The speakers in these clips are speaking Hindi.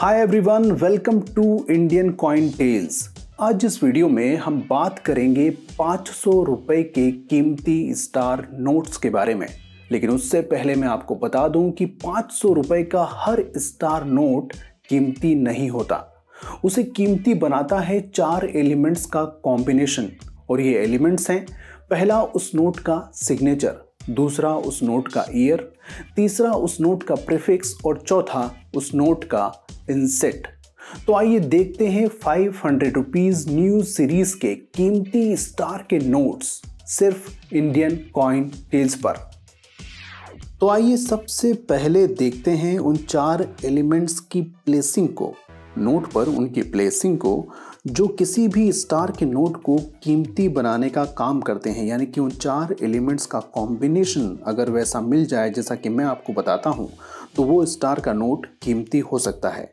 Hi everyone welcome to Indian coin tales आज इस वीडियो में हम बात करेंगे 500 रुपए के कीमती स्टार नोट्स के बारे में। लेकिन उससे पहले मैं आपको बता दूँ कि 500 रुपए का हर स्टार नोट कीमती नहीं होता। उसे कीमती बनाता है चार एलिमेंट्स का कॉम्बिनेशन और ये एलिमेंट्स हैं, पहला उस नोट का सिग्नेचर दूसरा उस नोट का ईयर तीसरा उस नोट का प्रीफिक्स और चौथा उस नोट का इंसेट तो आइए देखते हैं 500 हंड्रेड रुपीज़ न्यू सीरीज़ के कीमती स्टार के नोट्स सिर्फ़ इंडियन कॉइन टेल्स पर। तो आइए सबसे पहले देखते हैं उन चार एलिमेंट्स की प्लेसिंग को। नोट पर उनकी प्लेसिंग को जो किसी भी स्टार के नोट को कीमती बनाने का काम करते हैं, यानी कि उन चार एलिमेंट्स का कॉम्बिनेशन अगर वैसा मिल जाए, जैसा कि मैं आपको बताता हूँ तो वो स्टार का नोट कीमती हो सकता है।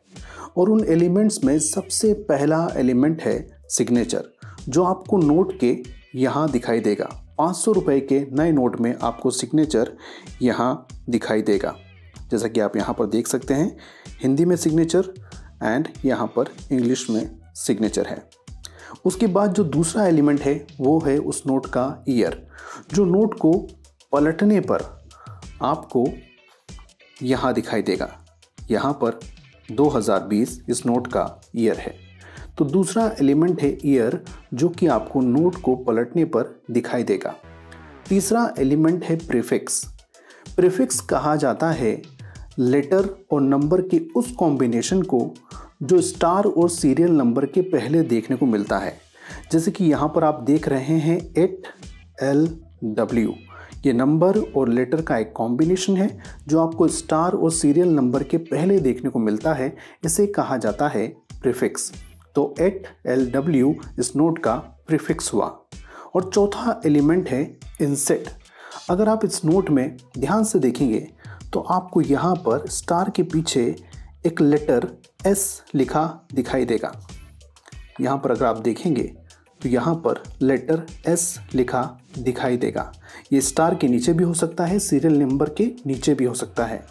और उन एलिमेंट्स में सबसे पहला एलिमेंट है सिग्नेचर जो आपको नोट के यहाँ दिखाई देगा। पाँच सौ रुपये के नए नोट में आपको सिग्नेचर यहाँ दिखाई देगा। जैसा कि आप यहाँ पर देख सकते हैं, हिंदी में सिग्नेचर एंड यहाँ पर इंग्लिश में सिग्नेचर है। उसके बाद जो दूसरा एलिमेंट है, वो है उस नोट का ईयर जो नोट को पलटने पर आपको यहाँ दिखाई देगा। यहाँ पर 2020 इस नोट का ईयर है। तो दूसरा एलिमेंट है ईयर जो कि आपको नोट को पलटने पर दिखाई देगा। तीसरा एलिमेंट है प्रीफिक्स प्रीफिक्स कहा जाता है लेटर और नंबर के उस कॉम्बिनेशन को जो स्टार और सीरियल नंबर के पहले देखने को मिलता है। जैसे कि यहाँ पर आप देख रहे हैं एट, एल, डब्ल्यू। ये नंबर और लेटर का एक कॉम्बिनेशन है, जो आपको स्टार और सीरियल नंबर के पहले देखने को मिलता है। इसे कहा जाता है प्रीफिक्स। तो एट, एल, डब्ल्यू इस नोट का प्रीफिक्स हुआ। और चौथा एलिमेंट है इंसेट अगर आप इस नोट में ध्यान से देखेंगे तो आपको यहाँ पर स्टार के पीछे एक लेटर एस लिखा दिखाई देगा। यहाँ पर अगर आप देखेंगे तो यहाँ पर लेटर एस लिखा दिखाई देगा। ये स्टार के नीचे भी हो सकता है सीरियल नंबर के नीचे भी हो सकता है।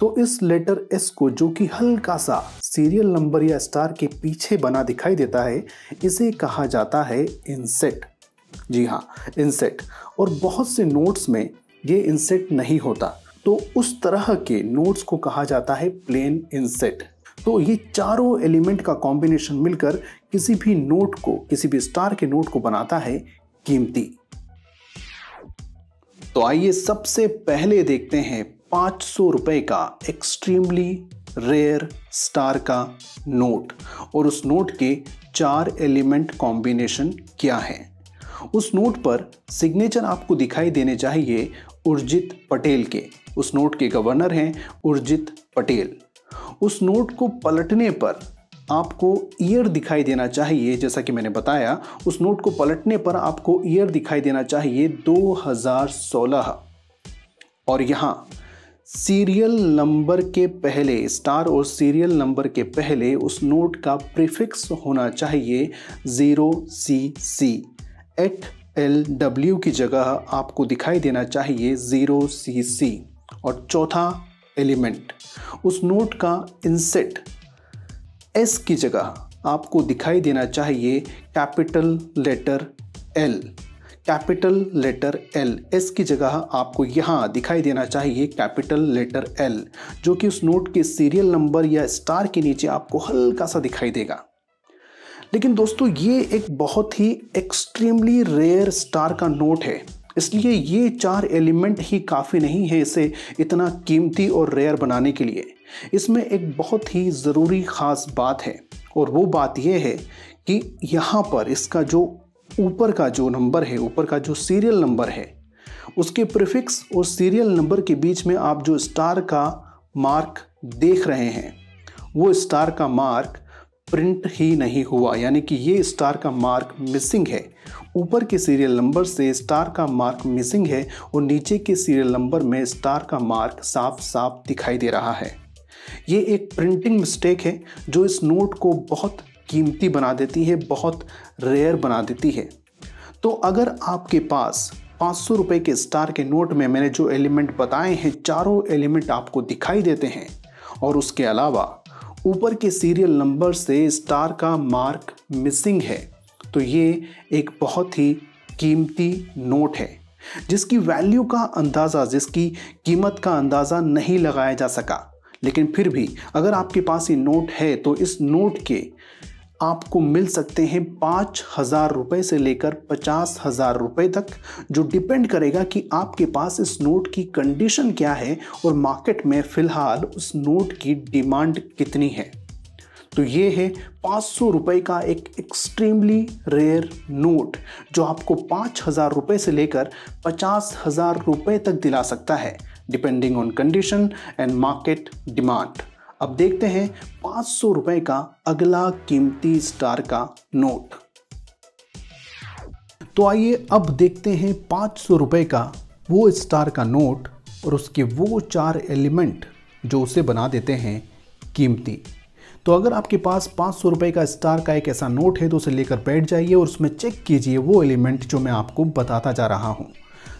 तो इस लेटर एस को जो कि हल्का सा सीरियल नंबर या स्टार के पीछे बना दिखाई देता है, इसे कहा जाता है इंसेट जी हाँ इंसेट और बहुत से नोट्स में ये इंसेट नहीं होता। तो उस तरह के नोट्स को कहा जाता है प्लेन इंसेट तो ये चारों एलिमेंट का कॉम्बिनेशन मिलकर किसी भी नोट को, किसी भी स्टार के नोट को बनाता है कीमती। तो आइए सबसे पहले देखते हैं पाँच सौ रुपए का एक्सट्रीमली रेयर स्टार का नोट और उस नोट के चार एलिमेंट कॉम्बिनेशन क्या है। उस नोट पर सिग्नेचर आपको दिखाई देने चाहिए उर्जित पटेल के। उस नोट के गवर्नर हैं उर्जित पटेल। उस नोट को पलटने पर आपको ईयर दिखाई देना चाहिए, जैसा कि मैंने बताया, उस नोट को पलटने पर आपको ईयर दिखाई देना चाहिए 2016 और यहाँ सीरियल नंबर के पहले स्टार और सीरियल नंबर के पहले उस नोट का प्रीफिक्स होना चाहिए zero C C eight L W की जगह आपको दिखाई देना चाहिए ज़ीरो सी सी और चौथा एलिमेंट, उस नोट का इंसेट एस की जगह आपको दिखाई देना चाहिए capital letter L. Capital letter L, S की जगह आपको यहाँ दिखाई देना चाहिए कैपिटल लेटर एल, जो कि उस नोट के सीरियल नंबर या स्टार के नीचे आपको हल्का सा दिखाई देगा। लेकिन दोस्तों, ये एक बहुत ही एक्सट्रीमली रेयर स्टार का नोट है। इसलिए ये चार एलिमेंट ही काफ़ी नहीं है इसे इतना कीमती और रेयर बनाने के लिए। इसमें एक बहुत ही ज़रूरी ख़ास बात है, और वो बात यह है कि यहाँ पर इसका जो ऊपर का जो नंबर है, ऊपर का जो सीरियल नंबर है, उसके प्रिफिक्स और सीरियल नंबर के बीच में आप जो स्टार का मार्क देख रहे हैं, वो स्टार का मार्क प्रिंट ही नहीं हुआ, यानी कि ये स्टार का मार्क मिसिंग है। ऊपर के सीरियल नंबर से स्टार का मार्क मिसिंग है और नीचे के सीरियल नंबर में स्टार का मार्क साफ़ साफ़ दिखाई दे रहा है। ये एक प्रिंटिंग मिस्टेक है, जो इस नोट को बहुत कीमती बना देती है, बहुत रेयर बना देती है। तो अगर आपके पास पाँच सौ रुपये के स्टार के नोट में मैंने जो एलिमेंट बताए हैं, चारों एलिमेंट आपको दिखाई देते हैं, और उसके अलावा ऊपर के सीरियल नंबर से स्टार का मार्क मिसिंग है। तो ये एक बहुत ही कीमती नोट है, जिसकी वैल्यू का अंदाज़ा, जिसकी कीमत का अंदाज़ा नहीं लगाया जा सका। लेकिन फिर भी अगर आपके पास ये नोट है तो इस नोट के आपको मिल सकते हैं पाँच हज़ार रुपये से लेकर पचास हज़ार रुपये तक, जो डिपेंड करेगा कि आपके पास इस नोट की कंडीशन क्या है और मार्केट में फ़िलहाल उस नोट की डिमांड कितनी है। तो ये है पाँच सौ रुपये का एक एक्सट्रीमली रेयर नोट जो आपको पाँच हज़ार रुपये से लेकर पचास हज़ार रुपये तक दिला सकता है depending on condition and market demand अब देखते हैं पाँच सौ रुपये का अगला कीमती स्टार का नोट। तो आइए अब देखते हैं पाँच सौ रुपये का वो स्टार का नोट और उसके वो चार एलिमेंट जो उसे बना देते हैं कीमती। तो अगर आपके पास पाँच सौ रुपये का स्टार का एक ऐसा नोट है तो उसे लेकर बैठ जाइए और उसमें चेक कीजिए वो एलिमेंट जो मैं आपको बताता जा रहा हूँ।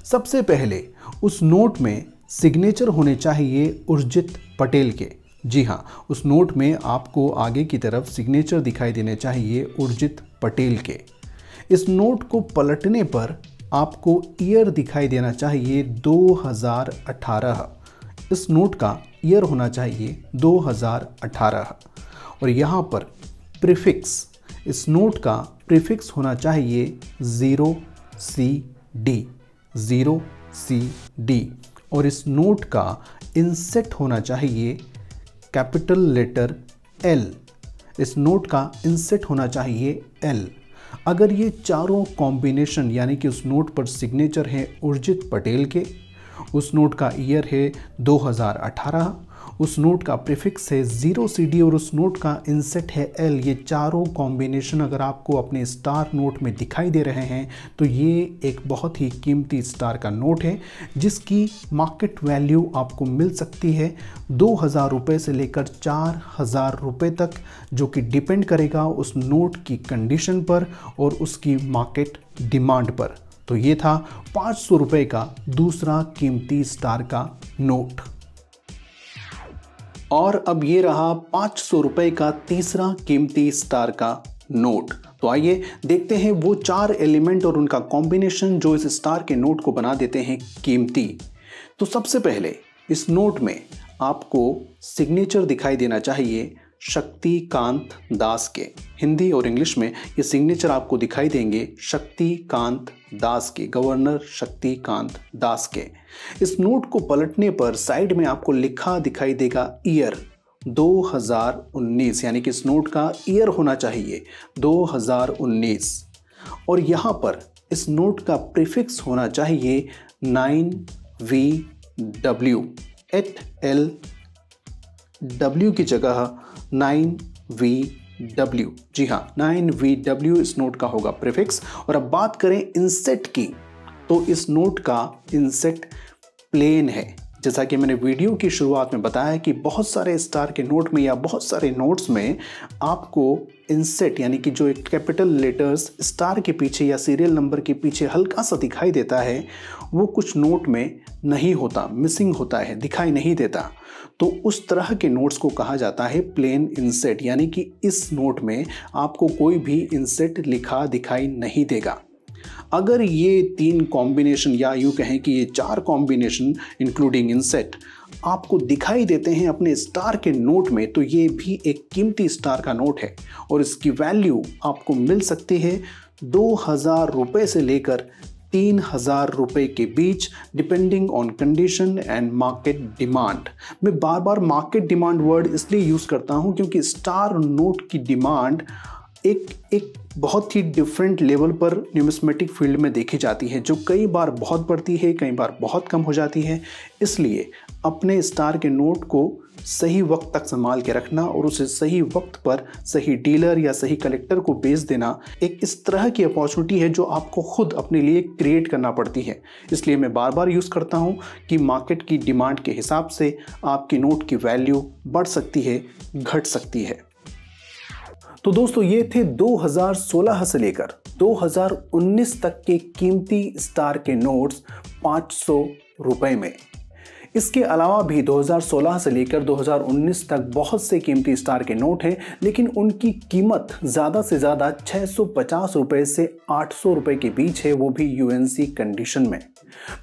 सबसे पहले उस नोट में सिग्नेचर होने चाहिए उर्जित पटेल के। जी हाँ उस नोट में आपको आगे की तरफ़ सिग्नेचर दिखाई देने चाहिए उर्जित पटेल के। इस नोट को पलटने पर आपको ईयर दिखाई देना चाहिए 2018 इस नोट का ईयर होना चाहिए 2018 और यहाँ पर प्रीफिक्स इस नोट का प्रीफिक्स होना चाहिए zero C D zero C D और इस नोट का इंसेट होना चाहिए कैपिटल लेटर एल इस नोट का इंसेट होना चाहिए एल अगर ये चारों कॉम्बिनेशन यानी कि उस नोट पर सिग्नेचर है उर्जित पटेल के, उस नोट का ईयर है 2018 उस नोट का प्रीफिक्स है, ज़ीरो सी और उस नोट का इंसेट है एल ये चारों कॉम्बिनेशन अगर आपको अपने स्टार नोट में दिखाई दे रहे हैं तो ये एक बहुत ही कीमती स्टार का नोट है, जिसकी मार्केट वैल्यू आपको मिल सकती है दो हज़ार रुपये से लेकर चार हज़ार रुपये तक, जो कि डिपेंड करेगा उस नोट की कंडीशन पर और उसकी मार्केट डिमांड पर। तो ये था पाँच सौ रुपये का दूसरा कीमती स्टार का नोट और अब ये रहा पाँच सौ रुपये का तीसरा कीमती स्टार का नोट। तो आइए देखते हैं वो चार एलिमेंट और उनका कॉम्बिनेशन जो इस स्टार के नोट को बना देते हैं कीमती। तो सबसे पहले इस नोट में आपको सिग्नेचर दिखाई देना चाहिए। शक्तिकांत दास के। हिंदी और इंग्लिश में ये सिग्नेचर आपको दिखाई देंगे शक्तिकांत दास के गवर्नर शक्तिकांत दास के। इस नोट को पलटने पर साइड में आपको लिखा दिखाई देगा ईयर 2019 यानी कि इस नोट का ईयर होना चाहिए 2019 और यहाँ पर इस नोट का प्रीफिक्स होना चाहिए 9 V W, eight L W की जगह नाइन वी डब्ल्यू। जी हाँ नाइन वी डब्ल्यू इस नोट का होगा प्रिफिक्स। और अब बात करें इंसेट की तो इस नोट का इंसेट प्लेन है। जैसा कि मैंने वीडियो की शुरुआत में बताया कि बहुत सारे स्टार के नोट में या बहुत सारे नोट्स में आपको इंसेट यानी कि जो एक कैपिटल लेटर्स स्टार के पीछे या सीरियल नंबर के पीछे हल्का सा दिखाई देता है, वो कुछ नोट में नहीं होता, मिसिंग होता है, दिखाई नहीं देता। तो उस तरह के नोट्स को कहा जाता है प्लेन इंसेट यानी कि इस नोट में आपको कोई भी इंसेट लिखा दिखाई नहीं देगा। अगर ये तीन कॉम्बिनेशन या यूँ कहें कि ये चार कॉम्बिनेशन इंक्लूडिंग इंसेट आपको दिखाई देते हैं अपने स्टार के नोट में तो ये भी एक कीमती स्टार का नोट है। और इसकी वैल्यू आपको मिल सकती है दो हज़ार रुपये से लेकर तीन हज़ार रुपए के बीच depending on condition and market demand मैं बार बार मार्केट डिमांड वर्ड इसलिए यूज़ करता हूँ क्योंकि स्टार नोट की डिमांड एक एक बहुत ही डिफरेंट लेवल पर न्यूमिस्मेटिक फ़ील्ड में देखी जाती है, जो कई बार बहुत बढ़ती है, कई बार बहुत कम हो जाती है। इसलिए अपने स्टार के नोट को सही वक्त तक संभाल के रखना और उसे सही वक्त पर सही डीलर या सही कलेक्टर को बेच देना एक इस तरह की अपॉर्चुनिटी है, जो आपको खुद अपने लिए क्रिएट करना पड़ती है। इसलिए मैं बार बार यूज़ करता हूँ कि मार्केट की डिमांड के हिसाब से आपकी नोट की वैल्यू बढ़ सकती है, घट सकती है। तो दोस्तों, ये थे 2016 से लेकर 2019 तक के कीमती स्टार के नोट्स 500 रुपए में। इसके अलावा भी 2016 से लेकर 2019 तक बहुत से कीमती स्टार के नोट हैं, लेकिन उनकी कीमत ज़्यादा से ज़्यादा 650 रुपए से 800 रुपए के बीच है, वो भी यूएनसी कंडीशन में।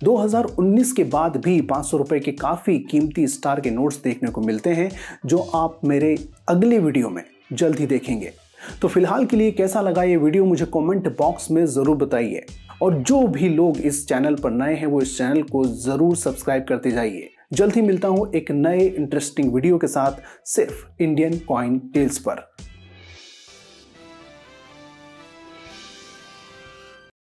2019 के बाद भी 500 रुपए के काफ़ी कीमती स्टार के नोट्स देखने को मिलते हैं, जो आप मेरे अगले वीडियो में जल्द ही देखेंगे। तो फ़िलहाल के लिए कैसा लगा ये वीडियो, मुझे कमेंट बॉक्स में ज़रूर बताइए। और जो भी लोग इस चैनल पर नए हैं, वो इस चैनल को ज़रूर सब्सक्राइब करते जाइए। जल्द ही मिलता हूँ एक नए इंटरेस्टिंग वीडियो के साथ सिर्फ़ इंडियन कॉइन टेल्स पर।